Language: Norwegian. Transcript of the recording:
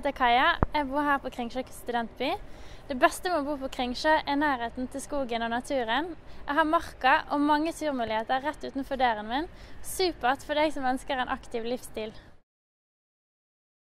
heter Kaja. Jeg bor her på Kringsjå studentby. Det beste med å bo på Kringsjå er nærheten til skogen og naturen. Jeg har marka og mange turmuligheter rett utenfor døren min. Supert for deg som ønsker en aktiv livsstil.